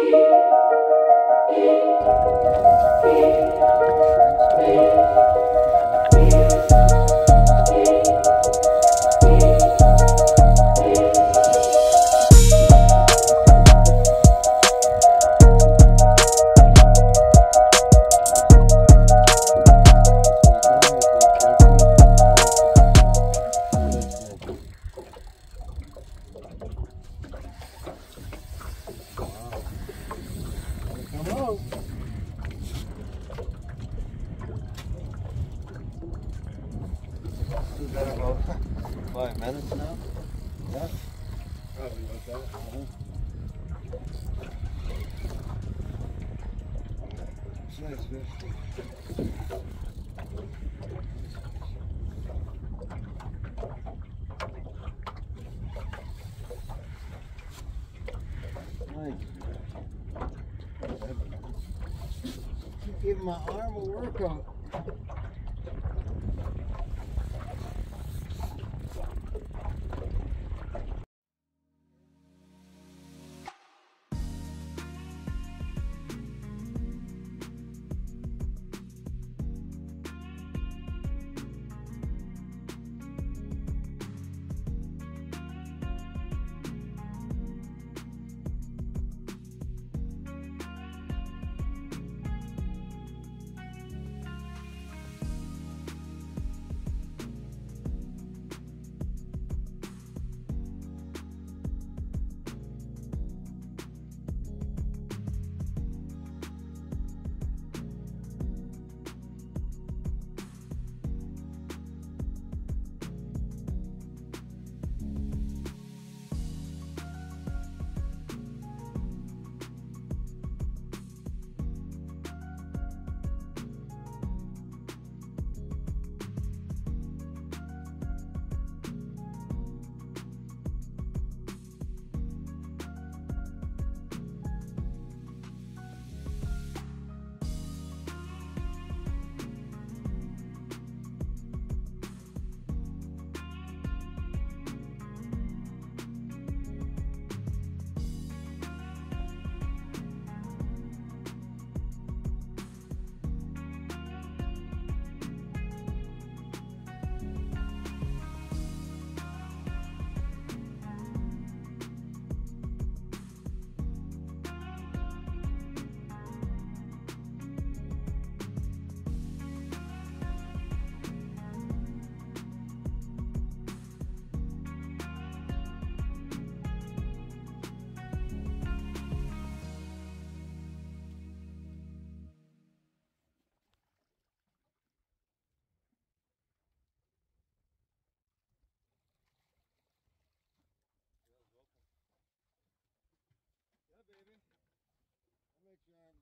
Come five minutes now? Yeah. Probably like that. It's nice fish. Give my arm a workout. Yeah,